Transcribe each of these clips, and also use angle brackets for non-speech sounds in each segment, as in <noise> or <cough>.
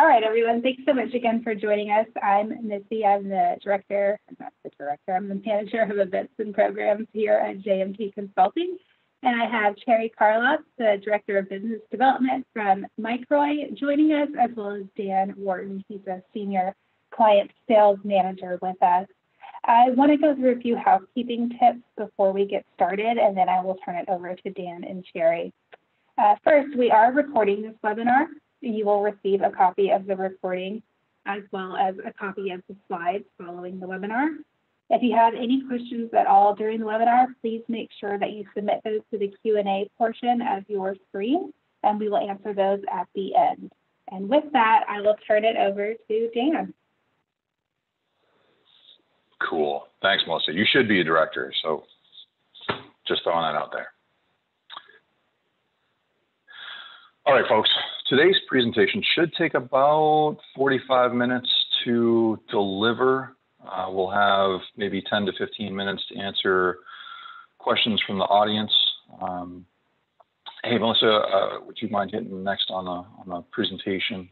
All right, everyone. Thanks so much again for joining us. I'm Missy. I'm the director, I'm not the director, I'm the manager of events and programs here at JMT Consulting. And I have Cherry Karloff, the director of business development from Microix, joining us, as well as Dan Wharton. He's a senior client sales manager with us. I want to go through a few housekeeping tips before we get started, and then I will turn it over to Dan and Cherry. Uh, first, we are recording this webinar. You will receive a copy of the recording as well as a copy of the slides following the webinar. If you have any questions at all during the webinar, please make sure that you submit those to the Q&A portion of your screen, and we will answer those at the end. And with that, I will turn it over to Dan. Cool. Thanks, Melissa. You should be a director, so just throwing that out there. All right, folks, today's presentation should take about 45 minutes to deliver. Uh, we'll have maybe 10 to 15 minutes to answer questions from the audience. Um, hey, Melissa, uh, would you mind hitting next on the, on the presentation?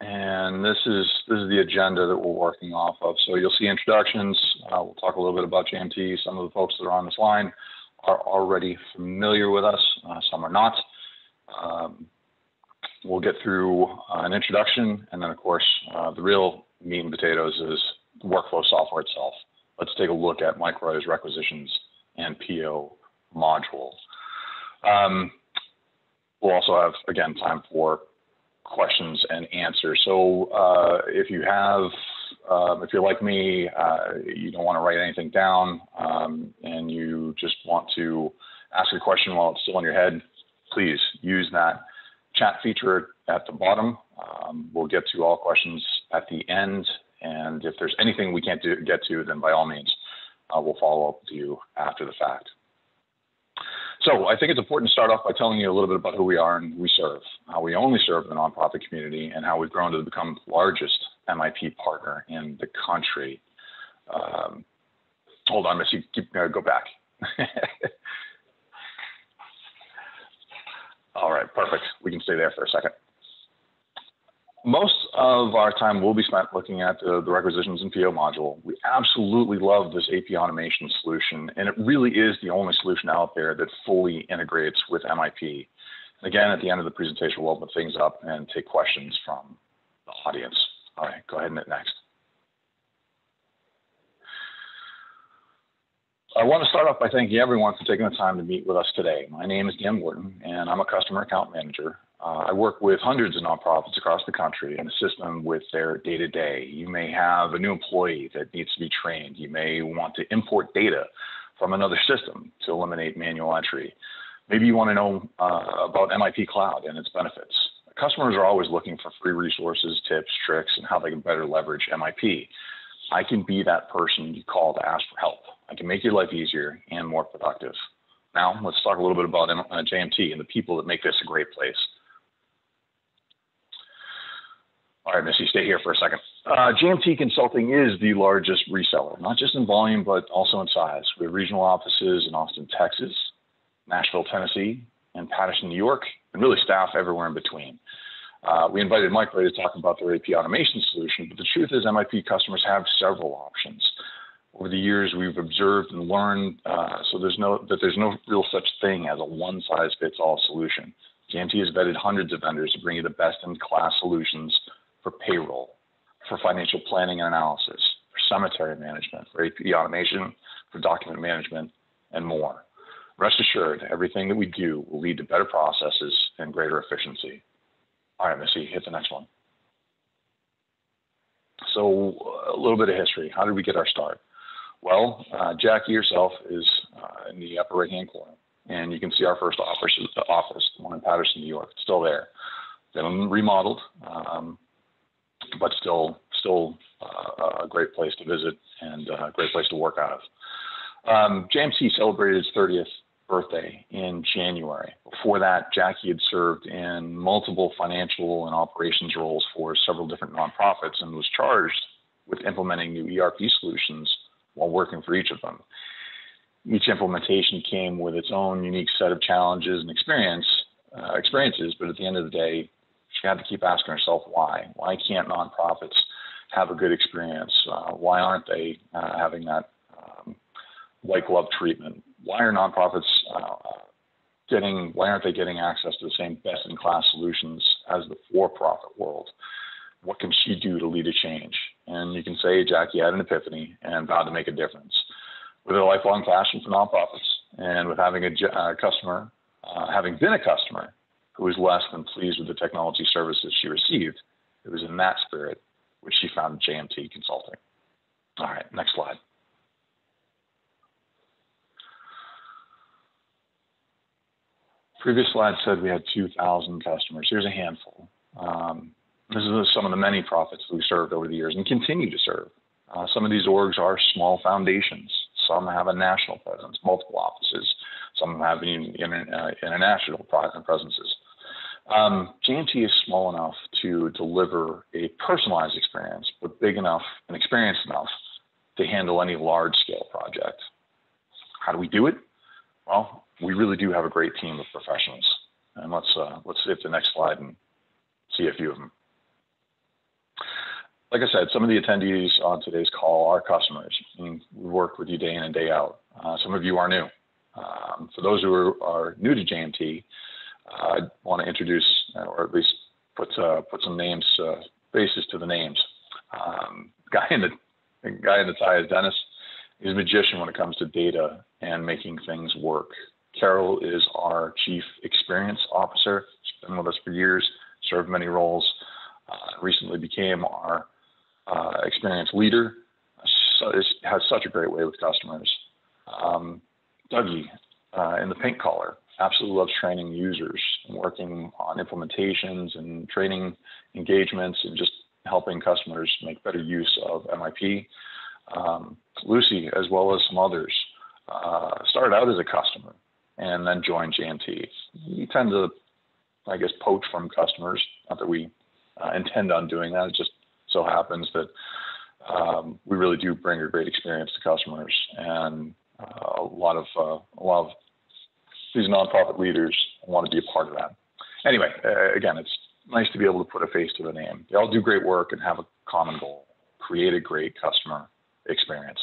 And this is this is the agenda that we're working off of. So you'll see introductions. Uh, we'll talk a little bit about JMT. Some of the folks that are on this line are already familiar with us. Uh, some are not. Um, we'll get through uh, an introduction, and then of course uh, the real meat and potatoes is workflow software itself. Let's take a look at Microix's requisitions and PO module. Um, we'll also have again time for questions and answers. So uh, if you have, um, if you're like me, uh, you don't want to write anything down, um, and you just want to ask a question while it's still in your head, please use that chat feature at the bottom. Um, we'll get to all questions at the end, and if there's anything we can't do, get to, then by all means, uh, we'll follow up with you after the fact. So I think it's important to start off by telling you a little bit about who we are and who we serve, how we only serve the nonprofit community, and how we've grown to become the largest MIP partner in the country. Um, hold on, Missy, keep, uh, go back. <laughs> All right, perfect. We can stay there for a second. Most of our time will be spent looking at the, the, requisitions and PO module. We absolutely love this AP automation solution, and it really is the only solution out there that fully integrates with MIP. Again, at the end of the presentation, we'll open things up and take questions from the audience. All right, go ahead and hit next. I want to start off by thanking everyone for taking the time to meet with us today. My name is Dan Wharton, and I'm a customer account manager uh, I work with hundreds of nonprofits across the country and assist them with their day to day. You may have a new employee that needs to be trained. You may want to import data from another system to eliminate manual entry. Maybe you want to know uh, about MIP Cloud and its benefits. Customers are always looking for free resources, tips, tricks, and how they can better leverage MIP. I can be that person you call to ask for help. I can make your life easier and more productive. Now, let's talk a little bit about uh, JMT and the people that make this a great place. All right, Missy, stay here for a second. Uh, JMT Consulting is the largest reseller, not just in volume, but also in size. We have regional offices in Austin, Texas, Nashville, Tennessee, and Patterson, New York, and really staff everywhere in between. Uh, we invited Microix to talk about their AP automation solution, but the truth is MIP customers have several options. Over the years, we've observed and learned uh, so there's no that there's no real such thing as a one-size-fits-all solution. JMT has vetted hundreds of vendors to bring you the best-in-class solutions for payroll, for financial planning and analysis, for cemetery management, for AP automation, for document management, and more. Rest assured, everything that we do will lead to better processes and greater efficiency. All right, Missy, hit the next one. So, a little bit of history. How did we get our start? Well, uh, Jackie herself is uh, in the upper right hand corner, and you can see our first office, office, one in Patterson, New York. It's still there. Then remodeled. Um, but still still uh, a great place to visit and a great place to work out of. Um, JMT celebrated its 30th birthday in January. Before that, Jackie had served in multiple financial and operations roles for several different nonprofits and was charged with implementing new ERP solutions while working for each of them. Each implementation came with its own unique set of challenges and experience uh, experiences, but at the end of the day, she had to keep asking herself why. Why can't nonprofits have a good experience? Uh, why aren't they uh, having that um, white glove treatment? Why are nonprofits uh, getting? Why aren't they getting access to the same best in class solutions as the for profit world? What can she do to lead a change? And you can say Jackie had an epiphany and vowed to make a difference. With a lifelong passion for nonprofits and with having a uh, customer, uh, having been a customer who was less than pleased with the technology services she received, it was in that spirit which she founded JMT Consulting. All right, next slide. Previous slide said we had 2,000 customers. Here's a handful. Um, this is some of the many profits that we served over the years and continue to serve. Uh, some of these orgs are small foundations. Some have a national presence, multiple offices. Some have uh, international presences. Um, JMT is small enough to deliver a personalized experience, but big enough and experienced enough to handle any large scale project. How do we do it? Well, we really do have a great team of professionals. And let's uh, let's hit the next slide and see a few of them. Like I said, some of the attendees on today's call are customers. Mean, we work with you day in and day out. Uh, some of you are new. Um, for those who are, new to JMT, uh, I want to introduce, or at least put uh, put some names, uh, faces to the names. Um, guy in the guy in the tie is Dennis. He's a magician when it comes to data and making things work. Carol is our chief experience officer. She's been with us for years, served many roles. Uh, recently became our uh, experience leader. So has such a great way with customers. Um, Dougie uh, in the pink collar absolutely loves training users and working on implementations and training engagements and just helping customers make better use of MIP. Um, Lucy, as well as some others, uh, started out as a customer and then joined JMT. We tend to, I guess, poach from customers. Not that we uh, intend on doing that. It just so happens that um, we really do bring a great experience to customers, and uh, a lot of uh, a lot of these nonprofit leaders want to be a part of that. Anyway, uh, again, it's nice to be able to put a face to the name. They all do great work and have a common goal: create a great customer experience.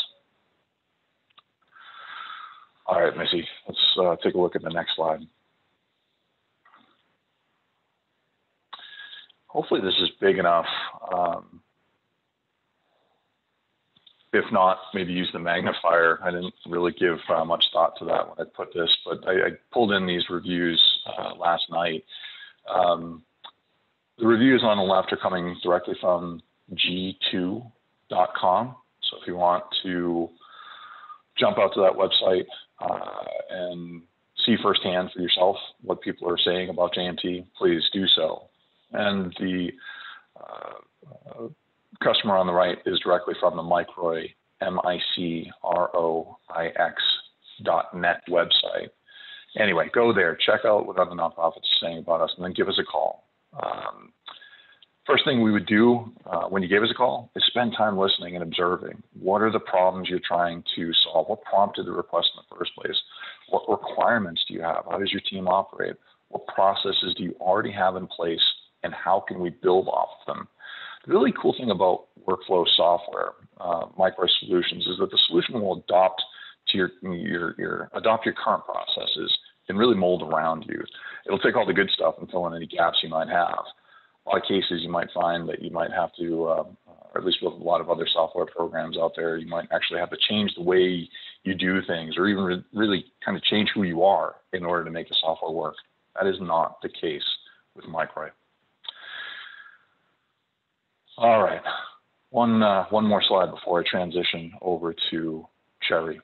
All right, Missy, let's uh, take a look at the next slide. Hopefully this is big enough. Um, if not, maybe use the magnifier. I didn't really give uh, much thought to that when I put this, but I, I pulled in these reviews uh, last night. Um, the reviews on the left are coming directly from g2.com. So if you want to jump out to that website uh, and see firsthand for yourself what people are saying about JMT, please do so. And the uh, customer on the right is directly from the Microix, M-I-C-R-O-I-X dot net website. Anyway, go there, check out what other nonprofits are saying about us, and then give us a call. Um, first thing we would do uh, when you gave us a call is spend time listening and observing. What are the problems you're trying to solve? What prompted the request in the first place? What requirements do you have? How does your team operate? What processes do you already have in place, and how can we build off of them? The really cool thing about workflow software, uh, Microix Solutions, is that the solution will adopt to your, your, your adopt your current processes and really mold around you. It'll take all the good stuff and fill in any gaps you might have. A lot of cases you might find that you might have to, uh, or at least with a lot of other software programs out there, you might actually have to change the way you do things or even re- really kind of change who you are in order to make the software work. That is not the case with Microix. All right. One, uh, one more slide before I transition over to Sherry.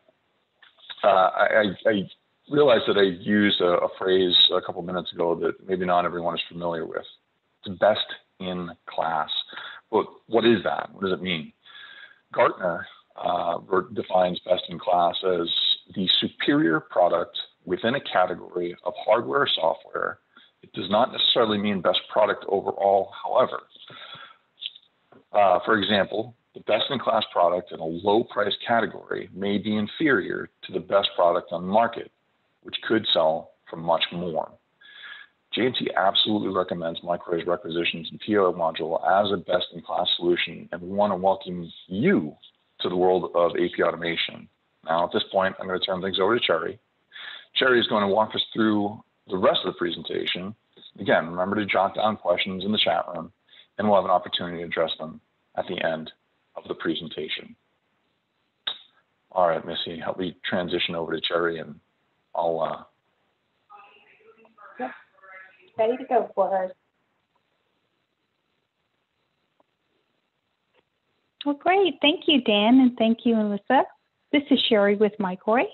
Uh, I, I, realized that I used a, a, phrase a couple minutes ago that maybe not everyone is familiar with. It's best in class. But what is that? What does it mean? Gartner uh, defines best in class as the superior product within a category of hardware or software. It does not necessarily mean best product overall, however. Uh, for example, the best in class product in a low price category may be inferior to the best product on the market, which could sell for much more. JMT absolutely recommends Microix's requisitions and PO module as a best-in-class solution, and we want to welcome you to the world of AP automation. Now, at this point, I'm going to turn things over to Cherry. Cherry is going to walk us through the rest of the presentation. Again, remember to jot down questions in the chat room, and we'll have an opportunity to address them at the end of the presentation. All right, Missy, help me transition over to Cherry, and I'll uh, ready to go for her. Well, great. Thank you, Dan, and thank you, Melissa. This is Sherry with Microix.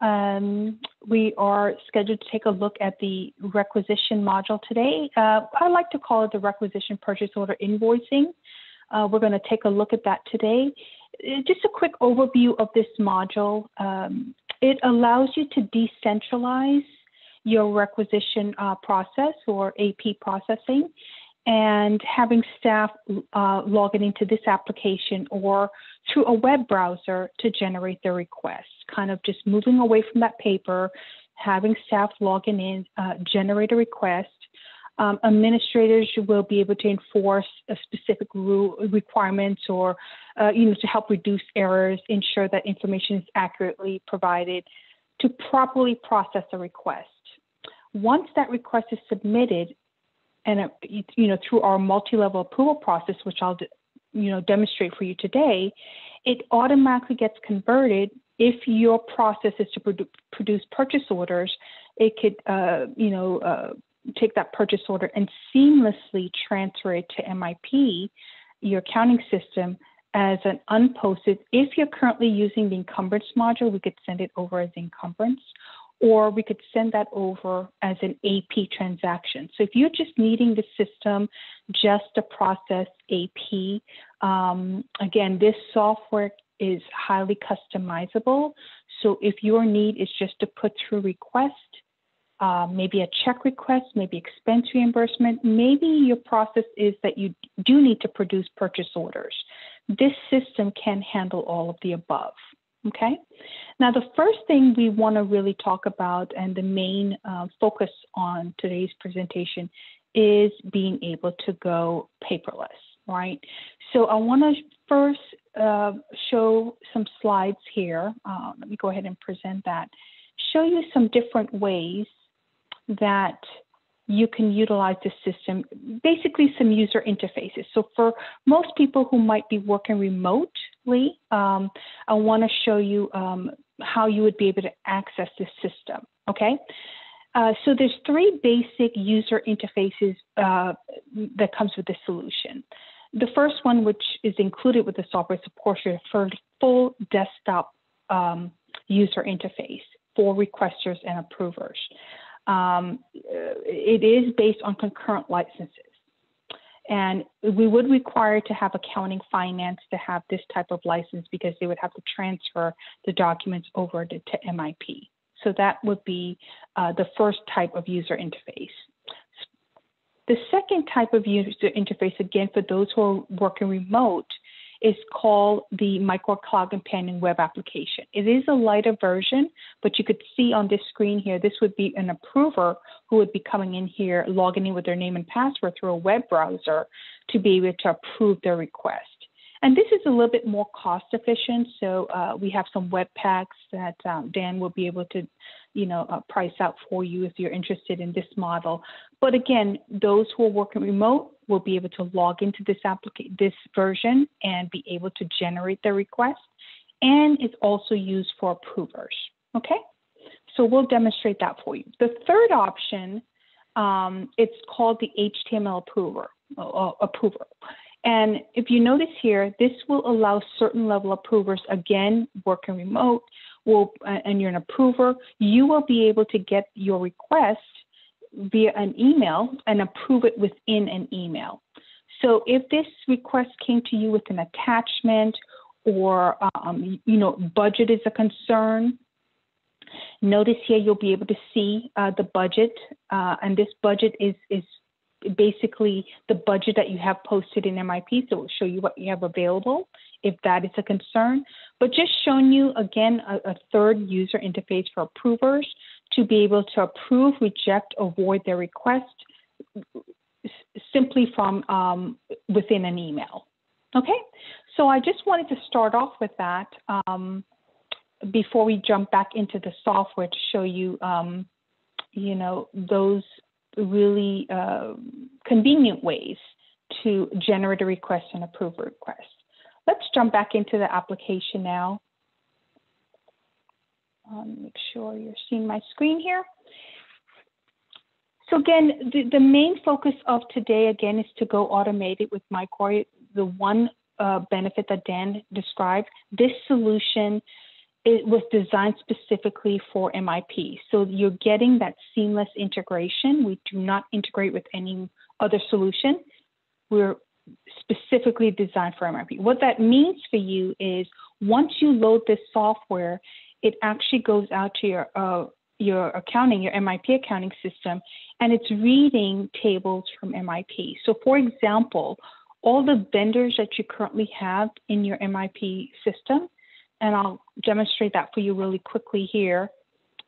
Um, we are scheduled to take a look at the requisition module today. Uh, I like to call it the requisition purchase order invoicing. Uh, we're going to take a look at that today. Uh, just a quick overview of this module. Um, it allows you to decentralize your requisition uh, process or AP processing and having staff uh, logging into this application or through a web browser to generate the request, kind of just moving away from that paper, having staff logging in, uh, generate a request. Um, administrators will be able to enforce a specific rule requirements or, uh, you know, to help reduce errors, ensure that information is accurately provided to properly process a request. Once that request is submitted, and uh, you know through our multi-level approval process, which I'll you know demonstrate for you today, it automatically gets converted. If your process is to produ- produce purchase orders, it could uh, you know uh, take that purchase order and seamlessly transfer it to MIP, your accounting system, as an unposted. If you're currently using the encumbrance module, we could send it over as encumbrance or we could send that over as an AP transaction. So if you're just needing the system just to process AP, um, again, this software is highly customizable. So if your need is just to put through request, uh, maybe a check request, maybe expense reimbursement, maybe your process is that you do need to produce purchase orders. This system can handle all of the above. Okay. Now, the first thing we want to really talk about and the main uh, focus on today's presentation is being able to go paperless, right? So I want to first uh, show some slides here. Uh, let me go ahead and present that. Show you some different ways that you can utilize the system, basically some user interfaces. So for most people who might be working remotely, um, I want to show you um, how you would be able to access this system, okay? Uh, so there's three basic user interfaces uh, that comes with the solution. The first one, which is included with the software, supports your full desktop um, user interface for requesters and approvers um, it is based on concurrent licenses. And we would require to have accounting finance to have this type of license because they would have to transfer the documents over to, to MIP. So that would be uh, the first type of user interface. The second type of user interface, again, for those who are working remote, is called the MicroCloud Companion web application. It is a lighter version, but you could see on this screen here, this would be an approver who would be coming in here, logging in with their name and password through a web browser to be able to approve their request. And this is a little bit more cost efficient. So uh, we have some web packs that um, Dan will be able to, you know, uh, price out for you if you're interested in this model. But again, those who are working remote will be able to log into this application, this version, and be able to generate their request. And it's also used for approvers. Okay, so we'll demonstrate that for you. The third option, um, it's called the HTML approver. Uh, approver. And if you notice here, this will allow certain level approvers, again, working remote, will, uh, and you're an approver, you will be able to get your request via an email and approve it within an email. So if this request came to you with an attachment or um, you know budget is a concern, notice here you'll be able to see uh, the budget, uh, and this budget is is basically the budget that you have posted in MIP. So it will show you what you have available if that is a concern. But just showing you again a, a third user interface for approvers to be able to approve, reject, or void their request simply from um, within an email. Okay, so I just wanted to start off with that um, before we jump back into the software to show you, um, you know, those really uh, convenient ways to generate a request and approve a request. Let's jump back into the application now. Um, make sure you're seeing my screen here. So again, the, the main focus of today, again, is to go automated with Microix. The one uh, benefit that Dan described, this solution it was designed specifically for MIP. So you're getting that seamless integration. We do not integrate with any other solution. We're specifically designed for MIP. What that means for you is once you load this software, it actually goes out to your uh, your accounting, your MIP accounting system, and it's reading tables from MIP. So, for example, all the vendors that you currently have in your MIP system, and I'll demonstrate that for you really quickly here.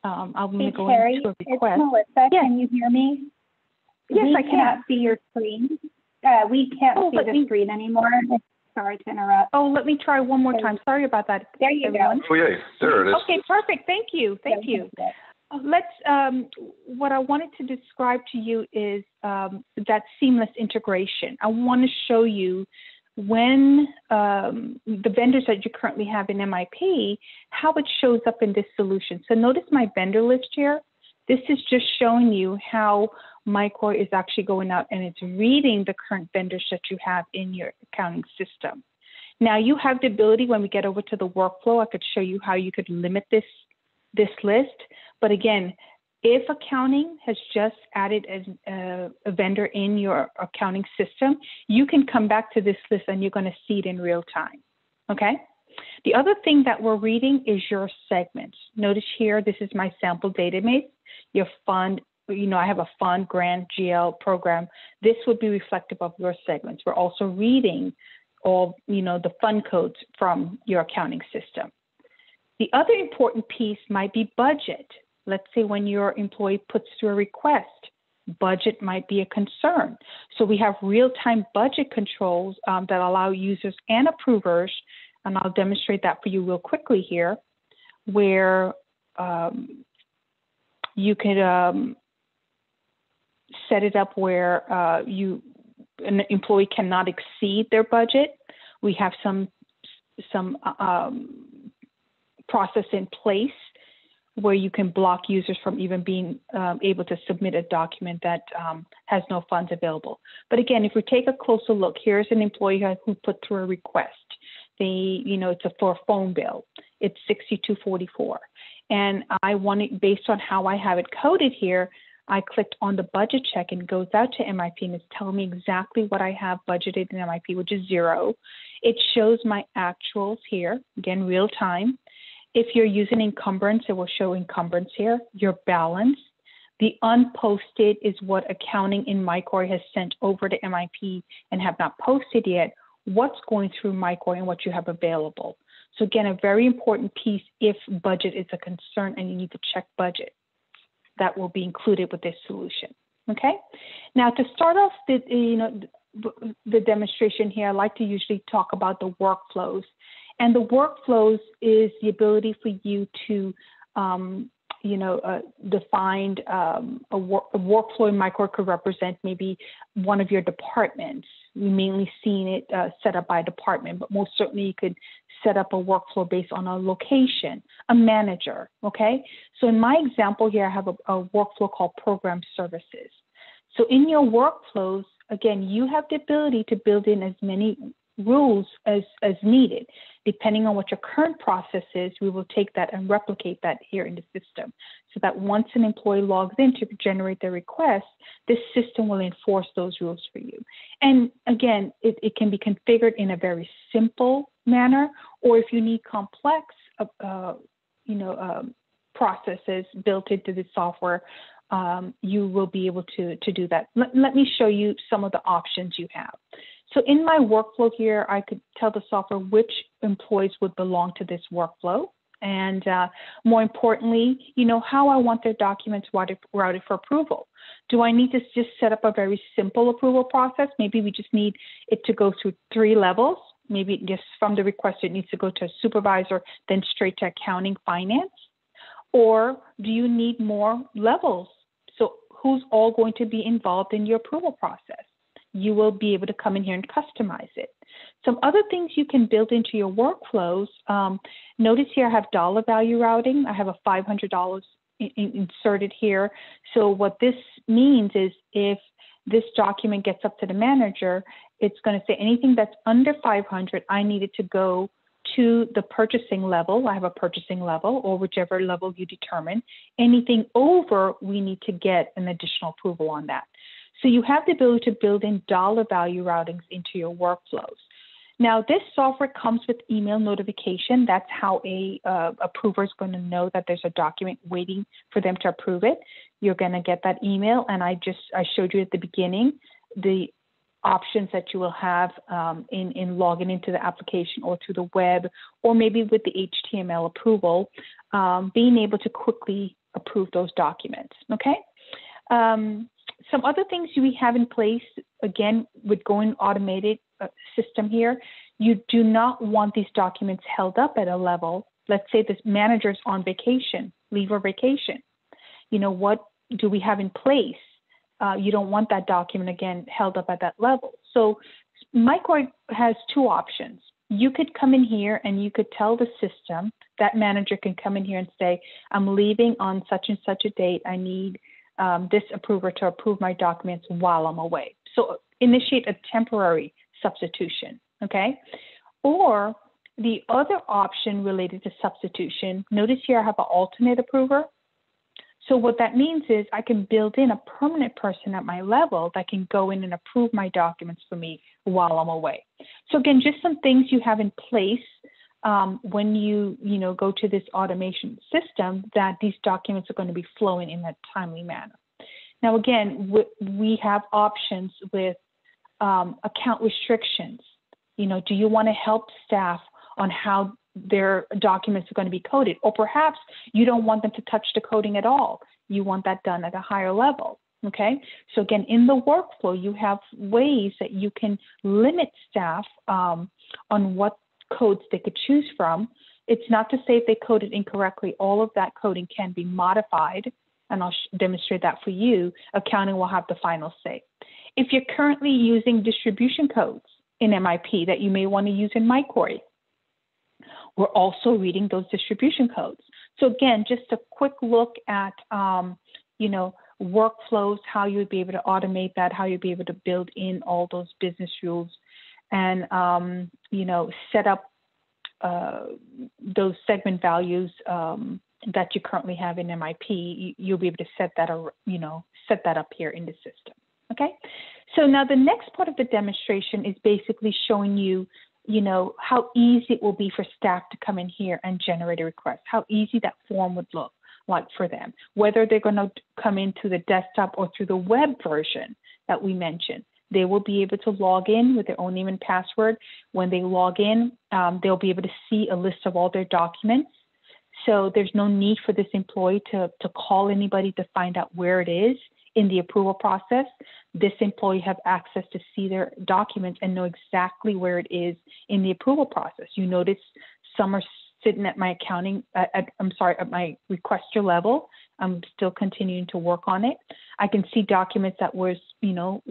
Um, I'm going to go Terry, into a it's request. Melissa. Yes. Can you hear me? Yes, we I cannot can't see your screen. Uh, we can't Oh, see the me- screen anymore. Sorry to interrupt. Oh, let me try one more time. Sorry about that. There you everyone. go. Oh, yay, there it is. Okay, perfect. Thank you. Thank you. Uh, Let's, um, what I wanted to describe to you is um, that seamless integration. I want to show you when um, the vendors that you currently have in MIP, how it shows up in this solution. So notice my vendor list here. This is just showing you how Microix is actually going out and it's reading the current vendors that you have in your accounting system. Now you have the ability when we get over to the workflow, I could show you how you could limit this this list. But again, if accounting has just added a, a vendor in your accounting system, you can come back to this list and you're going to see it in real time. Okay. The other thing that we're reading is your segments. Notice here, this is my sample database. Your fund, you know, I have a fund, grant, GL program. This would be reflective of your segments. We're also reading all, you know, the fund codes from your accounting system. The other important piece might be budget. Let's say when your employee puts through a request, budget might be a concern. So we have real-time budget controls um, that allow users and approvers, and I'll demonstrate that for you real quickly here, where um, you could um, set it up where uh, you an employee cannot exceed their budget. We have some some um, process in place where you can block users from even being um, able to submit a document that um, has no funds available. But again, if we take a closer look, here's an employee who put through a request. They, you know, it's a for a phone bill. It's 6244, and I want it based on how I have it coded here. I clicked on the budget check and goes out to MIP and it's telling me exactly what I have budgeted in MIP, which is zero. It shows my actuals here, again, real time. If you're using encumbrance, it will show encumbrance here, your balance. The unposted is what accounting in Microix has sent over to MIP and have not posted yet. What's going through Microix and what you have available. So again, a very important piece if budget is a concern and you need to check budget. That will be included with this solution. Okay. Now to start off the you know the demonstration here, I like to usually talk about the workflows. And the workflows is the ability for you to, um, you know, uh, define um, a, wor- a, workflow in Microix could represent maybe one of your departments. We mainly seen it uh, set up by department, but most certainly you could set up a workflow based on a location, a manager. Okay. So in my example here, I have a, a workflow called program services. So in your workflows, again, you have the ability to build in as many rules as, as needed. Depending on what your current process is, we will take that and replicate that here in the system so that once an employee logs in to generate their request, this system will enforce those rules for you. And again, it, it can be configured in a very simple manner, or if you need complex, uh, uh, you know, um, processes built into the software, um, you will be able to, to do that. Let, let me show you some of the options you have. So in my workflow here, I could tell the software which employees would belong to this workflow. And uh, more importantly, you know, how I want their documents routed, for approval. Do I need to just set up a very simple approval process? Maybe we just need it to go through three levels. Maybe just from the request, it needs to go to a supervisor, then straight to accounting, finance. Or do you need more levels? So, who's all going to be involved in your approval process? You will be able to come in here and customize it. Some other things you can build into your workflows. Um, notice here I have dollar value routing. I have a $500 in, inserted here. So what this means is if this document gets up to the manager, it's going to say anything that's under 500, I need it to go to the purchasing level. I have a purchasing level or whichever level you determine. Anything over, we need to get an additional approval on that. So you have the ability to build in dollar value routings into your workflows. Now, this software comes with email notification. That's how a uh, approver is going to know that there's a document waiting for them to approve it. You're going to get that email, and I just I showed you at the beginning the options that you will have um, in in logging into the application or through the web, or maybe with the HTML approval, um, being able to quickly approve those documents. Okay. Um, some other things we have in place, again, with going automated uh, system here, you do not want these documents held up at a level. Let's say this manager's on vacation, leave or vacation. You know, what do we have in place? Uh, you don't want that document again held up at that level. So Microix has two options. You could come in here and you could tell the system, that manager can come in here and say, I'm leaving on such and such a date. I need um, this approver to approve my documents while I'm away. So initiate a temporary substitution, okay? Or the other option related to substitution, notice here I have an alternate approver. So what that means is I can build in a permanent person at my level that can go in and approve my documents for me while I'm away. So again, just some things you have in place um, when you you know go to this automation system that these documents are going to be flowing in a timely manner. Now again, we have options with um, account restrictions. You know, do you want to help staff on how their documents are going to be coded, or perhaps you don't want them to touch the coding at all. You want that done at a higher level. Okay, so again, in the workflow, you have ways that you can limit staff um, on what codes they could choose from. It's not to say if they coded incorrectly, all of that coding can be modified, and I'll demonstrate that for you. Accounting will have the final say. If you're currently using distribution codes in MIP that you may want to use in Microix, we're also reading those distribution codes. So again, just a quick look at, um, you know, workflows, how you'd be able to automate that, how you'd be able to build in all those business rules and um, you know set up uh, those segment values um, that you currently have in MIP. You'll be able to set that, you know, set that up here in the system. Okay. So now the next part of the demonstration is basically showing you, you know, how easy it will be for staff to come in here and generate a request. How easy that form would look like for them, whether they're going to come into the desktop or through the web version that we mentioned. They will be able to log in with their own name and password. When they log in, um, they'll be able to see a list of all their documents. So there's no need for this employee to, to call anybody to find out where it is in the approval process. This employee have access to see their documents and know exactly where it is in the approval process. You notice some are sitting at my accounting, at, at, I'm sorry, at my requester level. I'm still continuing to work on it. I can see documents that was, you know,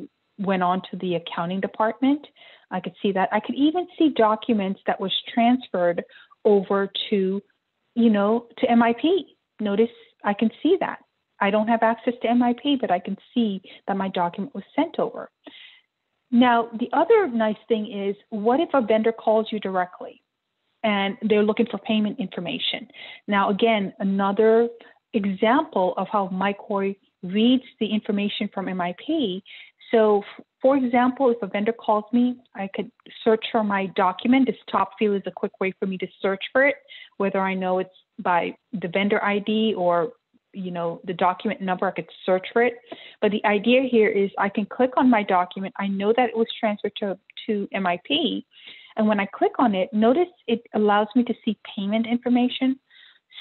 went on to the accounting department. I could see that. I could even see documents that was transferred over to, you know, to MIP. Notice I can see that. I don't have access to MIP, but I can see that my document was sent over. Now, the other nice thing is, what if a vendor calls you directly and they're looking for payment information? Now, again, another example of how Microix reads the information from MIP so, for example, if a vendor calls me, I could search for my document. This top field is a quick way for me to search for it, whether I know it's by the vendor ID or you know the document number i could search for it. But the idea here is i can click on my document. I know that it was transferred to, to mip and when i click on it notice it allows me to see payment information.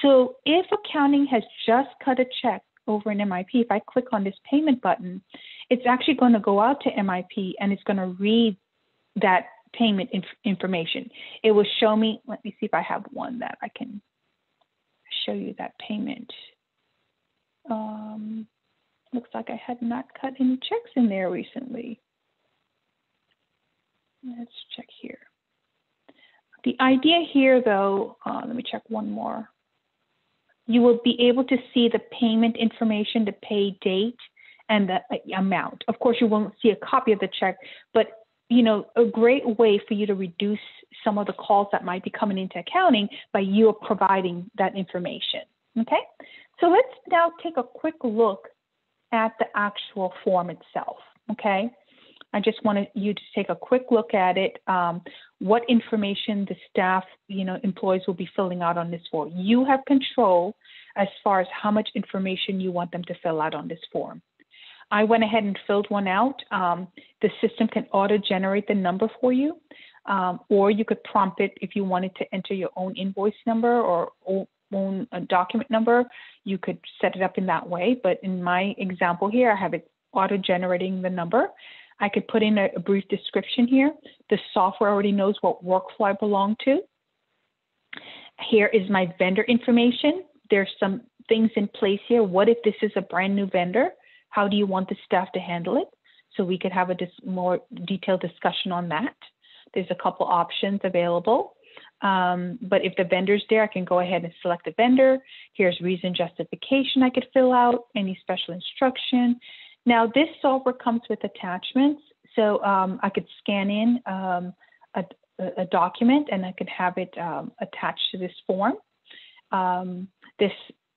So if accounting has just cut a check over in MIP, if I click on this payment button, it's actually going to go out to MIP and it's going to read that payment inf- information. It will show me, let me see if I have one that I can show you that payment. Um, looks like I had not cut any checks in there recently. Let's check here. The idea here, though, uh, let me check one more. You will be able to see the payment information, the pay date, and the uh, amount. Of course, you won't see a copy of the check, but you know, a great way for you to reduce some of the calls that might be coming into accounting by you providing that information. Okay, so let's now take a quick look at the actual form itself. Okay, I just wanted you to take a quick look at it. Um, what information the staff, you know, employees will be filling out on this form. You have control as far as how much information you want them to fill out on this form. I went ahead and filled one out. Um, the system can auto generate the number for you, um, or you could prompt it if you wanted to enter your own invoice number or own a document number. You could set it up in that way. But in my example here, I have it auto generating the number. I could put in a, a brief description here. The software already knows what workflow I belong to. Here is my vendor information. There's some things in place here. What if this is a brand new vendor? How do you want the staff to handle it? So we could have a dis- more detailed discussion on that. There's a couple options available. Um, but if the vendor's there, I can go ahead and select the vendor. Here's reason justification I could fill out, any special instruction. Now, this software comes with attachments. So um, I could scan in um, a, a, document and I could have it um, attached to this form. Um, this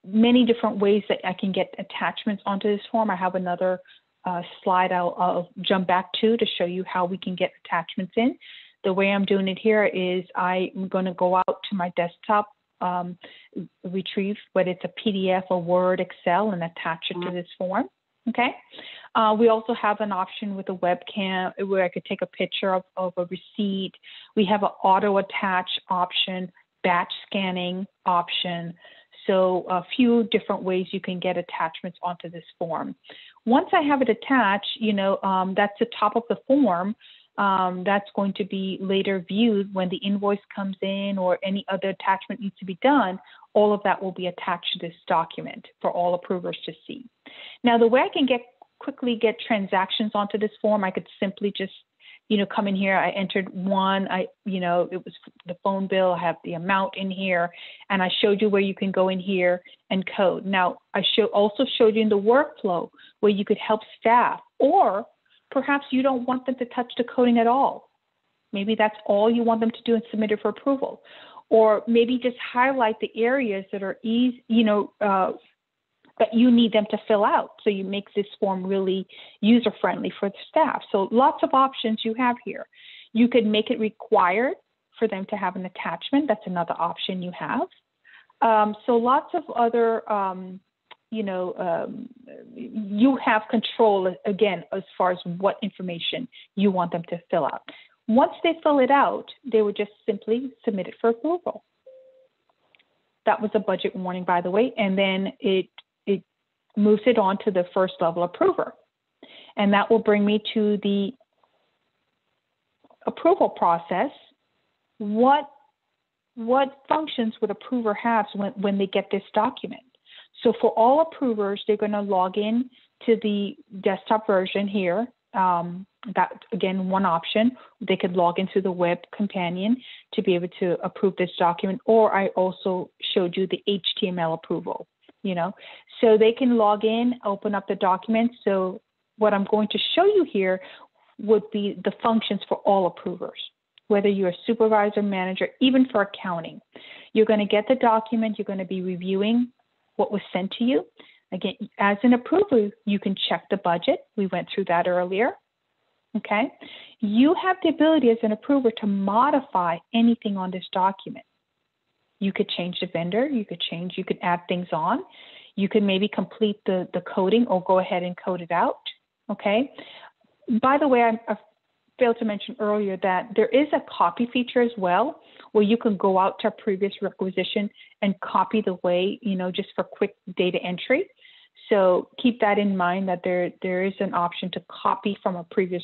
many different ways that I can get attachments onto this form. I have another uh, slide I'll, I'll, jump back to to show you how we can get attachments in. The way I'm doing it here is I'm going to go out to my desktop, um, retrieve whether it's a PDF, a Word, Excel, and attach it to mm-hmm. this form. Okay. Uh, we also have an option with a webcam where I could take a picture of, of a receipt. We have an auto attach option, batch scanning option. So a few different ways you can get attachments onto this form. Once I have it attached, you know, um, that's the top of the form. Um, that's going to be later viewed when the invoice comes in or any other attachment needs to be done. All of that will be attached to this document for all approvers to see. Now, the way I can get quickly get transactions onto this form, I could simply just you know, come in here. I entered one. I, you know, it was the phone bill. I have the amount in here, and I showed you where you can go in here and code. Now, I show also showed you in the workflow where you could help staff, or perhaps you don't want them to touch the coding at all. Maybe that's all you want them to do and submit it for approval, or maybe just highlight the areas that are easy, you know, uh, that you need them to fill out. So you make this form really user friendly for the staff. So lots of options you have here. You could make it required for them to have an attachment. That's another option you have. Um, so lots of other, um, you know, um, you have control again as far as what information you want them to fill out. Once they fill it out, they would just simply submit it for approval. That was a budget warning, by the way, and then it moves it on to the first level approver. And that will bring me to the approval process. What, what functions would approver have when, when they get this document? So for all approvers, they're going to log in to the desktop version here. Um, that again, one option. They could log into the web companion to be able to approve this document, or I also showed you the HTML approval you know. So they can log in, open up the document. So what I'm going to show you here would be the functions for all approvers, whether you're a supervisor, manager, even for accounting. You're going to get the document, you're going to be reviewing what was sent to you. Again, as an approver, you can check the budget. We went through that earlier. Okay. You have the ability as an approver to modify anything on this document. You could change the vendor, you could change, you could add things on. You could maybe complete the, the coding or go ahead and code it out. Okay. By the way, I'm a failed to mention earlier that there is a copy feature as well, where you can go out to a previous requisition and copy the way, you know, just for quick data entry. So keep that in mind that there there is an option to copy from a previous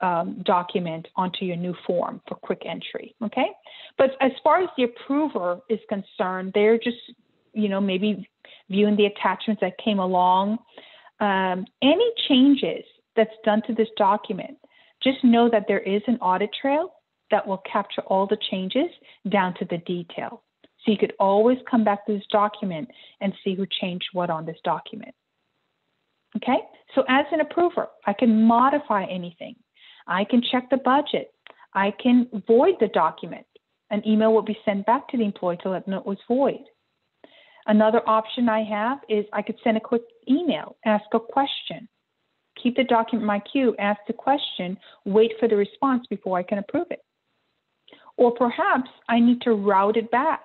um, document onto your new form for quick entry. Okay, but as far as the approver is concerned, they're just you know maybe viewing the attachments that came along. Um, any changes that's done to this document, just know that there is an audit trail that will capture all the changes down to the detail. So you could always come back to this document and see who changed what on this document. Okay, so as an approver, I can modify anything. I can check the budget. I can void the document. An email will be sent back to the employee to let them know it was void. Another option I have is I could send a quick email, ask a question, keep the document in my queue, ask the question, wait for the response before I can approve it. Or perhaps I need to route it back.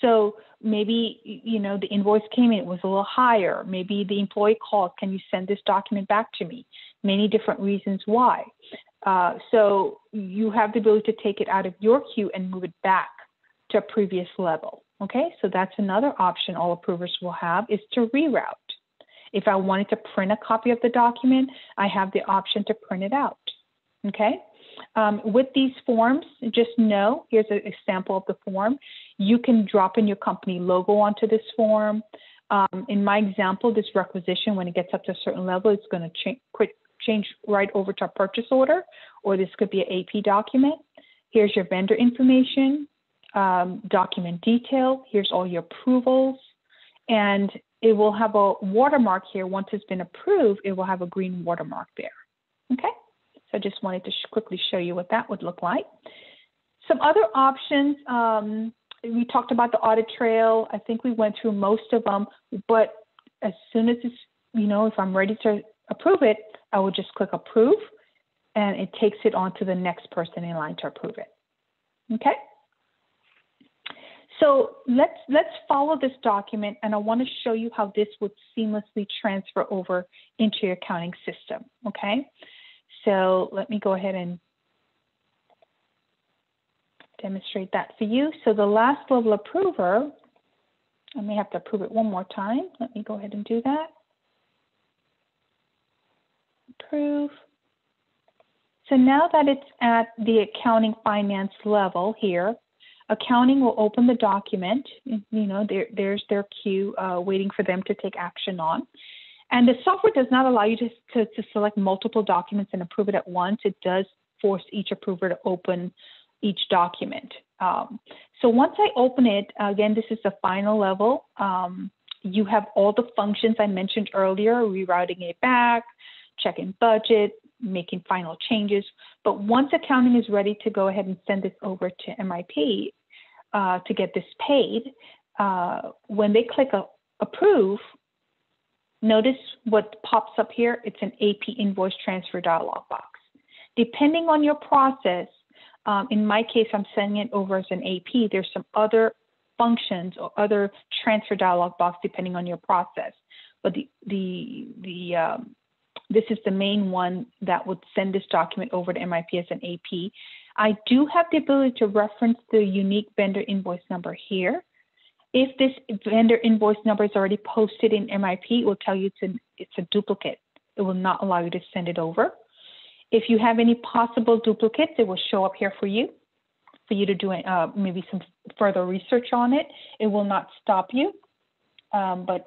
So maybe you know the invoice came in, it was a little higher. Maybe the employee calls, can you send this document back to me? Many different reasons why. Uh, so you have the ability to take it out of your queue and move it back to a previous level. Okay, so that's another option all approvers will have is to reroute. If I wanted to print a copy of the document, I have the option to print it out. Okay, um, with these forms, just know here's an example of the form. You can drop in your company logo onto this form. Um, in my example, this requisition, when it gets up to a certain level, it's going to change, change right over to a purchase order, or this could be an AP document. Here's your vendor information um, document detail. Here's all your approvals. And it will have a watermark here. Once it's been approved, it will have a green watermark there. Okay? So I just wanted to quickly show you what that would look like. Some other options, um, we talked about the audit trail. I think we went through most of them, but as soon as it's, you know, if I'm ready to approve it, I will just click approve and it takes it on to the next person in line to approve it. Okay? So let's let's follow this document and I want to show you how this would seamlessly transfer over into your accounting system, okay? So let me go ahead and demonstrate that for you. So the last level approver, I may have to approve it one more time. Let me go ahead and do that. Approve. So now that it's at the accounting finance level here, Accounting will open the document. You know, there, there's their queue uh, waiting for them to take action on. And the software does not allow you to, to, to, select multiple documents and approve it at once. It does force each approver to open each document. Um, so once I open it, again, this is the final level. Um, you have all the functions I mentioned earlier, rerouting it back, checking budget, making final changes. But once accounting is ready to go ahead and send this over to MIP uh, to get this paid, uh, when they click a, approve, notice what pops up here. It's an AP invoice transfer dialog box. Depending on your process, um, in my case, I'm sending it over as an AP. There's some other functions or other transfer dialog box depending on your process. But the the the um, this is the main one that would send this document over to MIP and AP. I do have the ability to reference the unique vendor invoice number here. If this vendor invoice number is already posted in MIP, it will tell you it's a, it's a duplicate. It will not allow you to send it over. If you have any possible duplicates, it will show up here for you, for you to do uh, maybe some further research on it. It will not stop you, um, but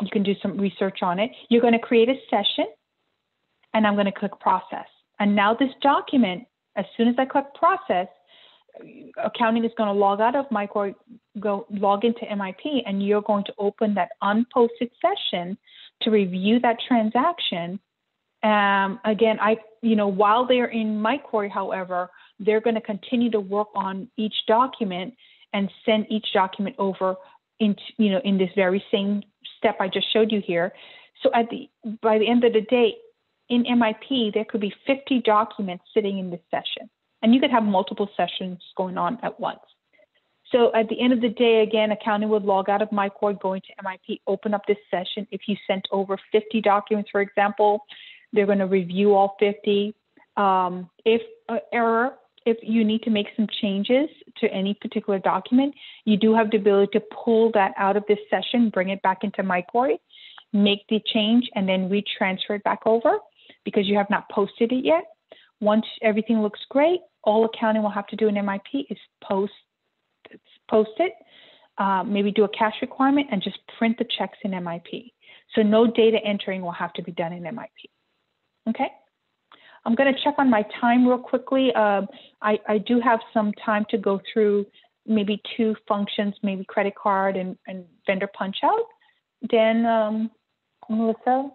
you can do some research on it. You're going to create a session and I'm going to click process. And now this document, as soon as I click process, accounting is going to log out of Microix, go log into MIP, and you're going to open that unposted session to review that transaction. Um, again, I, you know, while they're in Microix, however, they're going to continue to work on each document and send each document over into, you know, in this very same step I just showed you here. So at the by the end of the day, in MIP, there could be 50 documents sitting in this session, and you could have multiple sessions going on at once. So at the end of the day, again, accounting would log out of Microix, go into MIP, open up this session. If you sent over 50 documents, for example, they're going to review all 50. Um, if uh, error, if you need to make some changes to any particular document, you do have the ability to pull that out of this session, bring it back into Microix, make the change, and then retransfer it back over because you have not posted it yet. Once everything looks great, all accounting will have to do in MIP is post post it, uh, maybe do a cash requirement, and just print the checks in MIP. So no data entering will have to be done in MIP. Okay. I'm going to check on my time real quickly. Uh, I, I do have some time to go through maybe two functions, maybe credit card and, and vendor punch out. Dan, um, Melissa,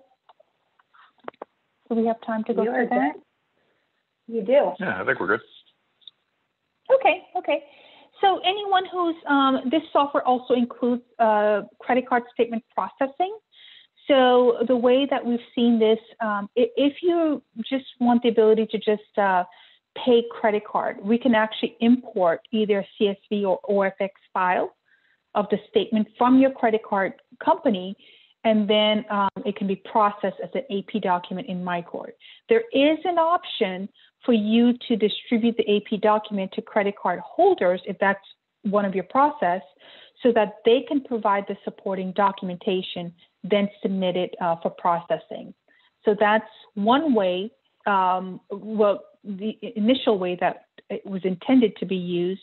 do we have time to go You through that? good. You do. Yeah, I think we're good. Okay, okay. So anyone who's, um, this software also includes uh, credit card statement processing. So the way that we've seen this, um, if you just want the ability to just uh, pay credit card, we can actually import either a CSV or OFX file of the statement from your credit card company, and then um, it can be processed as an AP document in Microix. There is an option for you to distribute the AP document to credit card holders if that's one of your process, so that they can provide the supporting documentation, then submit it uh, for processing. So that's one way, um, well, the initial way that it was intended to be used.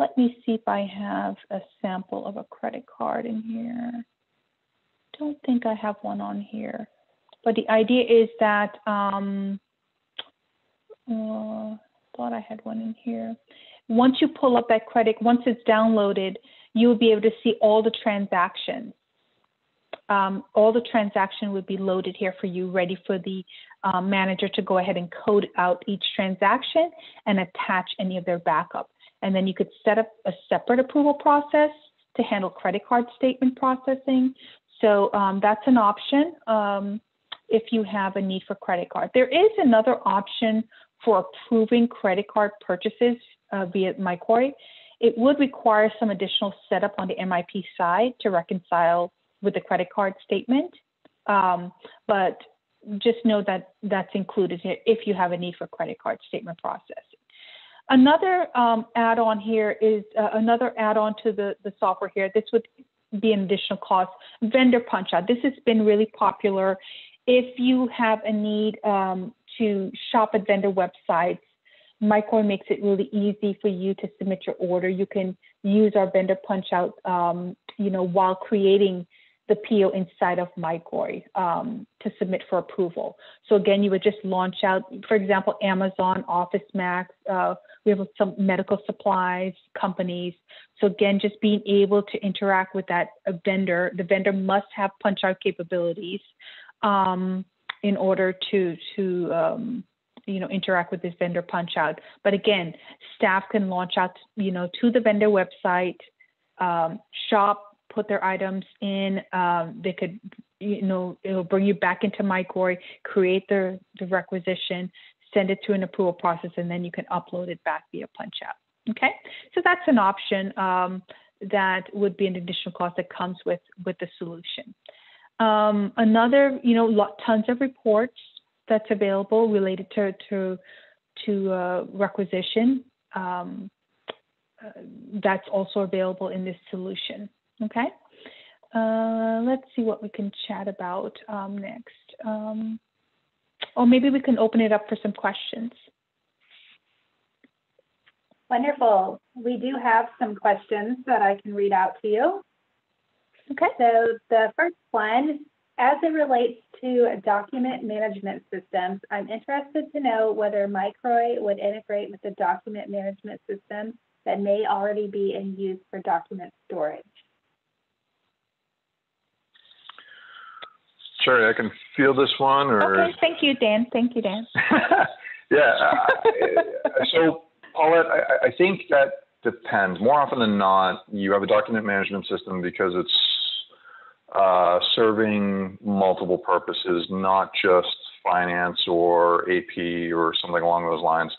Let me see if I have a sample of a credit card in here. I don't think I have one on here. But the idea is that um, uh, thought I had one in here. Once you pull up that credit, once it's downloaded, you will be able to see all the transactions. Um, all the transaction would be loaded here for you, ready for the um, manager to go ahead and code out each transaction and attach any of their backup. And then you could set up a separate approval process to handle credit card statement processing. So um, that's an option um, if you have a need for credit card. There is another option for approving credit card purchases uh, via Microix. It would require some additional setup on the MIP side to reconcile with the credit card statement. Um, but just know that that's included here if you have a need for credit card statement processing. Another um, add-on here is uh, another add-on to the, the software here. This would be an additional cost. Vendor punch out. This has been really popular. If you have a need um, to shop at vendor websites, Microix makes it really easy for you to submit your order. You can use our vendor punch out, um, you know, while creating the PO inside of Microix um, to submit for approval. So again, you would just launch out, for example, Amazon, Office Max. Uh, we have some medical supplies companies. So again, just being able to interact with that vendor. The vendor must have punch out capabilities um, in order to to um, you know interact with this vendor punch out. But again, staff can launch out you know to the vendor website, um, shop, put their items in. Um, they could you know it'll bring you back into Microix, create the the requisition, send it to an approval process, and then you can upload it back via punch out. Okay, so that's an option um, that would be an additional cost that comes with with the solution. Um, another, you know, lot, tons of reports that's available related to to to uh, requisition. Um, uh, that's also available in this solution. Okay. Uh, let's see what we can chat about um, next. Um, or maybe we can open it up for some questions. Wonderful. We do have some questions that I can read out to you. Okay. So the first one, as it relates to document management systems, I'm interested to know whether Microix would integrate with the document management system that may already be in use for document storage. Sure, I can feel this one, or Okay. Thank you, Dan. Thank you, Dan. <laughs> yeah. uh, so, Paulette, I, I think that depends. More often than not, you have a document management system because it's uh, serving multiple purposes, not just finance or AP or something along those lines.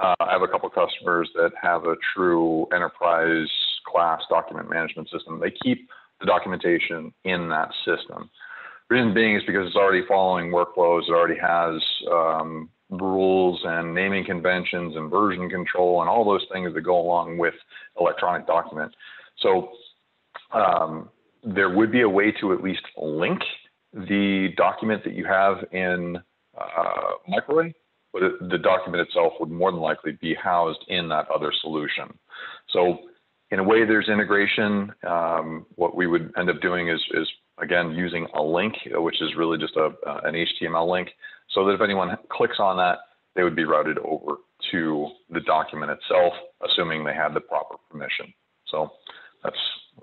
Uh, I have a couple customers that have a true enterprise class document management system. They keep the documentation in that system. Reason being is because it's already following workflows. It already has um, rules and naming conventions and version control and all those things that go along with electronic document. So um, there would be a way to at least link the document that you have in uh, Microix, but it, the document itself would more than likely be housed in that other solution. So in a way, there's integration. Um, what we would end up doing is, is again using a link, which is really just a, uh, an HTML link, so that if anyone clicks on that, they would be routed over to the document itself, assuming they had the proper permission. So that's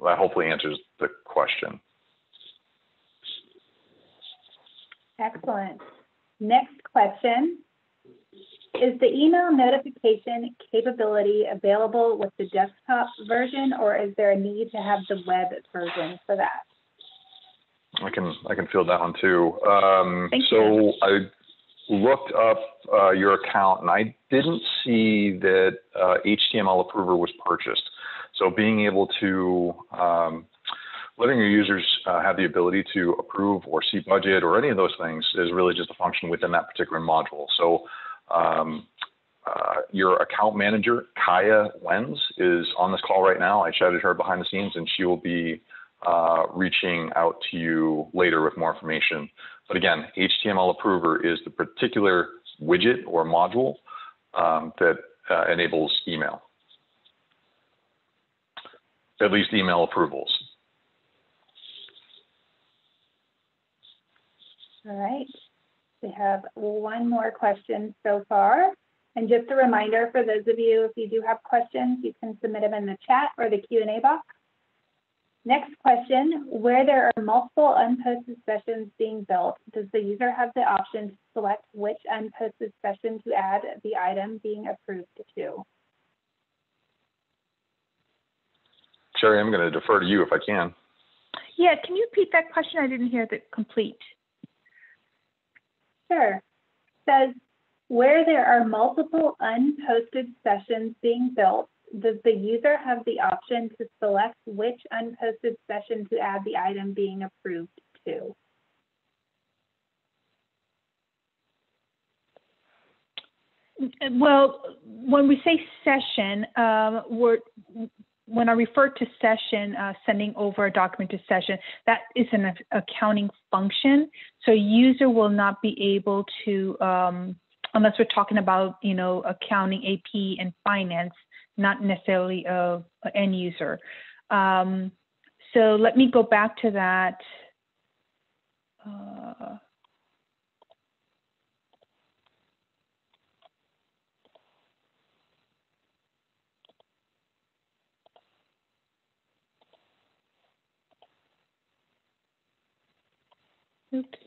that hopefully answers the question. Excellent. Next question. Is the email notification capability available with the desktop version or is there a need to have the web version for that? I can I can field that one too. Um, Thank so you. I looked up uh, your account and I didn't see that uh, HTML approver was purchased. So being able to um, letting your users uh, have the ability to approve or see budget or any of those things is really just a function within that particular module. So um, uh, your account manager, Kaya Lenz, is on this call right now. I chatted her behind the scenes and she will be uh, reaching out to you later with more information. But again, HTML Approver is the particular widget or module um, that uh, enables email, at least email approvals. All right. We have one more question so far. And just a reminder for those of you, if you do have questions, you can submit them in the chat or the Q&A box. Next question, where there are multiple unposted sessions being built, does the user have the option to select which unposted session to add the item being approved to? Sherry, I'm going to defer to you if I can. Yeah, can you repeat that question? I didn't hear the complete. Sure. Says, where there are multiple unposted sessions being built, does the user have the option to select which unposted session to add the item being approved to? Well, when we say session, um, we're, when I refer to session, uh, sending over a document to session, that is an accounting function. So user will not be able to, um, unless we're talking about, you know, accounting, AP, and finance, not necessarily a, end user. Um, so let me go back to that. Uh, oops.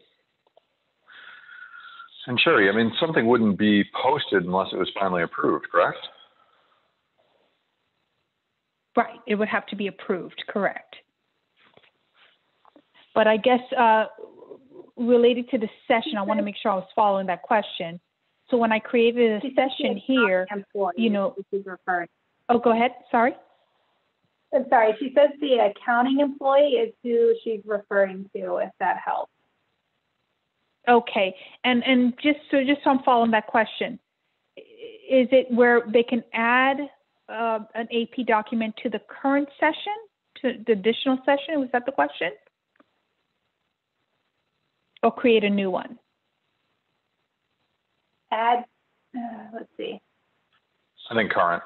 And Sherry, I mean, something wouldn't be posted unless it was finally approved, correct? Right, it would have to be approved, correct. But I guess uh, related to the session, I want to make sure I was following that question. So when I created a She said the session here, you know- is who She's referring. oh, go ahead, sorry. I'm sorry, she says the accounting employee is who she's referring to, if that helps. Okay, and, and just, so just so I'm following that question, is it where they can add uh, an AP document to the current session, to the additional session? Was that the question? Or create a new one? Add, uh, let's see. I think current.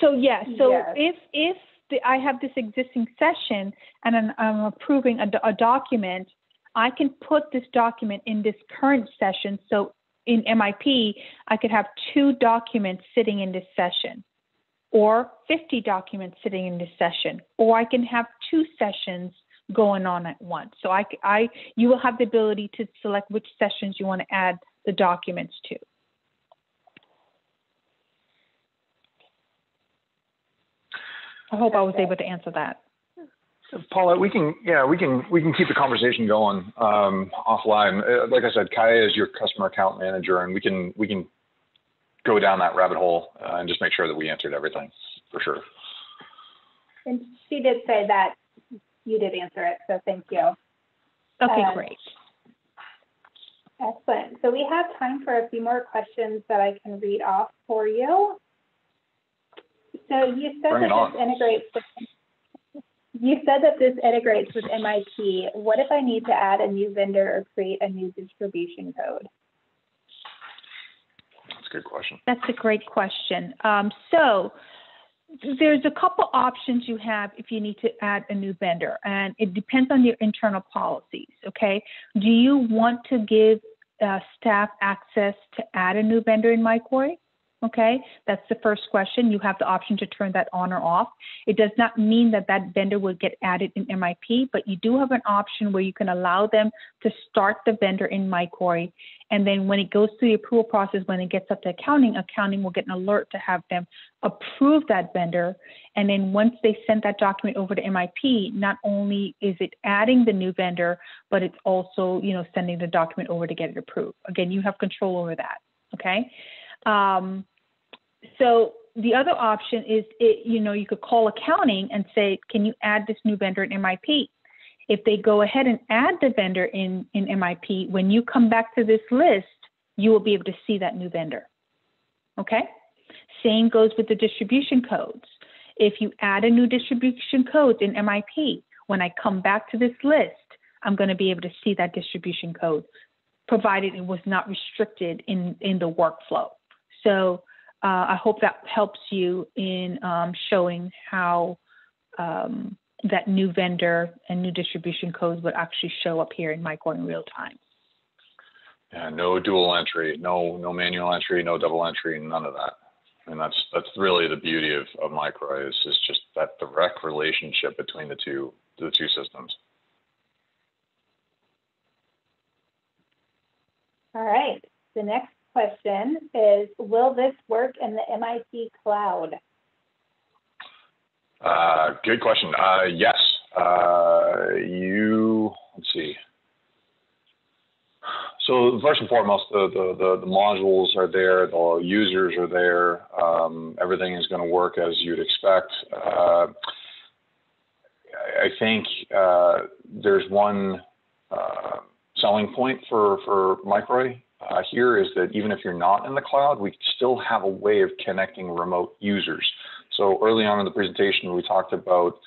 So yeah, so Yes. if if the, I have this existing session and I'm, I'm approving a, a document, I can put this document in this current session. So in MIP, I could have two documents sitting in this session, or 50 documents sitting in this session, or I can have two sessions going on at once. So I, I, you will have the ability to select which sessions you want to add the documents to. I hope I was able to answer that. Paula, we can, yeah, we can, we can keep the conversation going um, offline. Uh, like I said, Kaya is your customer account manager, and we can, we can go down that rabbit hole uh, and just make sure that we answered everything for sure. And she did say that you did answer it, so thank you. Okay, Uh, great. Excellent. So we have time for a few more questions that I can read off for you. So you said Bring that on. this integrates with, you said that this integrates with MIP. What if I need to add a new vendor or create a new distribution code? That's a good question. That's a great question. Um, so there's a couple options you have if you need to add a new vendor, and it depends on your internal policies. Okay, do you want to give uh, staff access to add a new vendor in Microix? Okay, that's the first question. You have the option to turn that on or off. It does not mean that that vendor will get added in MIP, but you do have an option where you can allow them to start the vendor in Microix. And then when it goes through the approval process, when it gets up to accounting, accounting will get an alert to have them approve that vendor. And then once they send that document over to MIP, not only is it adding the new vendor, but it's also, you know, sending the document over to get it approved. Again, you have control over that. Okay. Um, so the other option is, it, you know, you could call accounting and say, can you add this new vendor in MIP? If they go ahead and add the vendor in, in MIP, when you come back to this list, you will be able to see that new vendor. Okay? Same goes with the distribution codes. If you add a new distribution code in MIP, when I come back to this list, I'm going to be able to see that distribution code, provided it was not restricted in, in the workflow. So uh, I hope that helps you in um, showing how um, that new vendor and new distribution codes would actually show up here in Microix in real time. Yeah, no dual entry, no no manual entry, no double entry, none of that. And that's that's really the beauty of, of Microix is, is just that direct relationship between the two the two systems. All right. The next question is, will this work in the MIP cloud? Uh, good question. Uh, yes. Uh, you let's see. So first and foremost, the, the, the, the modules are there, the users are there, um, everything is going to work as you'd expect. Uh, I think uh, there's one uh, selling point for, for Microix uh, here is that even if you're not in the cloud, we still have a way of connecting remote users. So early on in the presentation, we talked about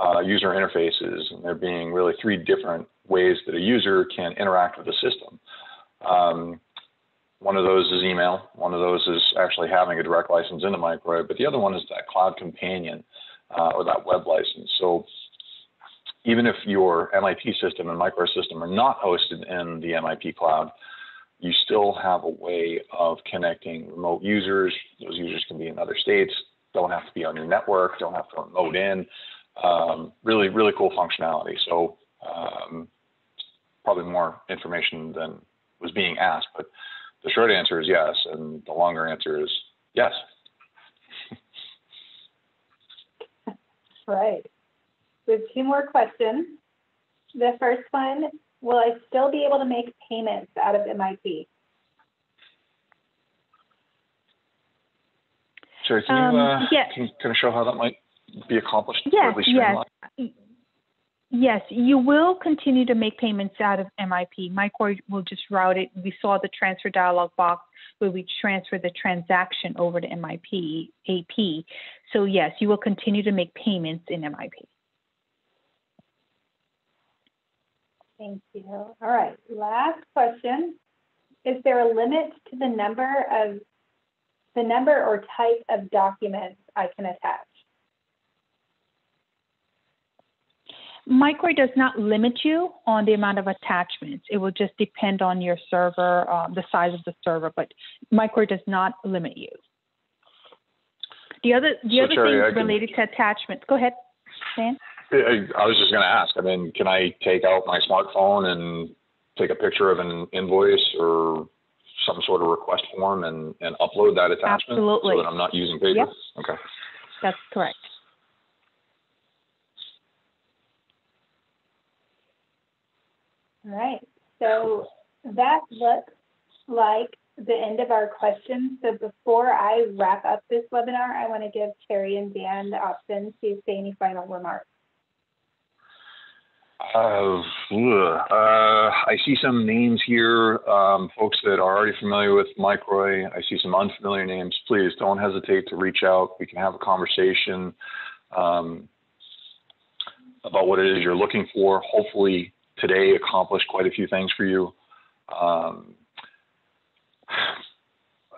uh, user interfaces, and there being really three different ways that a user can interact with the system. Um, one of those is email. One of those is actually having a direct license into Microix, but the other one is that cloud companion uh, or that web license. So even if your MIP system and Microix system are not hosted in the MIP cloud, you still have a way of connecting remote users. Those users can be in other states, don't have to be on your network, don't have to remote in. Um, really, really cool functionality. So um, probably more information than was being asked, but the short answer is yes, and the longer answer is yes. <laughs> Right. We have two more questions. The first one, will I still be able to make payments out of MIP? Sherry, can Um, you uh, yeah. can, can I show how that might be accomplished? or Yes, at least yes. Yes, you will continue to make payments out of MIP. Microix will just route it. We saw the transfer dialog box where we transfer the transaction over to MIP AP. So yes, you will continue to make payments in MIP. Thank you. All right, last question. Is there a limit to the number of, the number or type of documents I can attach? Microix does not limit you on the amount of attachments. It will just depend on your server, uh, the size of the server, but Microix does not limit you. The other, the So, other Terry, I things can- related to attachments, go ahead, Dan. I, I was just going to ask. I mean, can I take out my smartphone and take a picture of an invoice or some sort of request form and, and upload that attachment Absolutely. so that I'm not using paper? Yep. Okay. That's correct. All right, so that looks like the end of our questions. So before I wrap up this webinar, I want to give Terry and Dan the option to say any final remarks. Uh, uh, I see some names here, um, folks that are already familiar with Mike Microix. I see some unfamiliar names. Please don't hesitate to reach out. We can have a conversation um, about what it is you're looking for. Hopefully, today accomplished quite a few things for you. Um,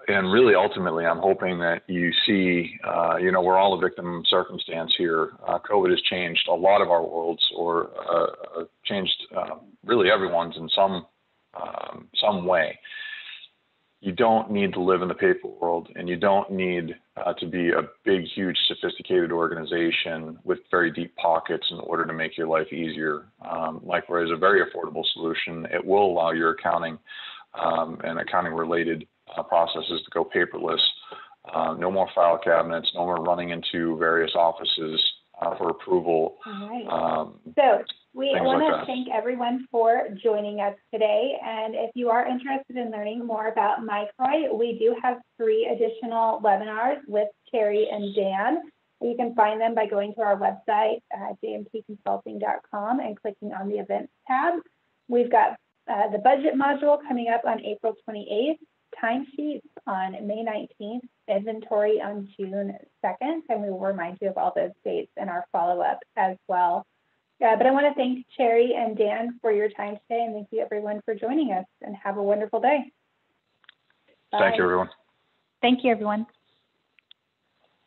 and really, ultimately, I'm hoping that you see, uh, you know, we're all a victim of circumstance here. Uh, COVID has changed a lot of our worlds, or uh, uh, changed uh, really everyone's in some um, some way. You don't need to live in the paper world, and you don't need uh, to be a big, huge, sophisticated organization with very deep pockets in order to make your life easier. Um, Likewise, a very affordable solution. It will allow your accounting um, and accounting-related uh, processes to go paperless. Uh, no more file cabinets, no more running into various offices uh, for approval. All right. Um, So we want like to thank everyone for joining us today. And if you are interested in learning more about Microix, we do have three additional webinars with Terry and Dan. You can find them by going to our website, uh, jmtconsulting.com, and clicking on the events tab. We've got uh, the budget module coming up on April 28th, timesheets on May 19th, inventory on June 2nd, and we will remind you of all those dates in our follow-up as well. Yeah, but I want to thank Cherry and Dan for your time today, and thank you everyone for joining us, and have a wonderful day. thank you, everyone. Thank you, everyone.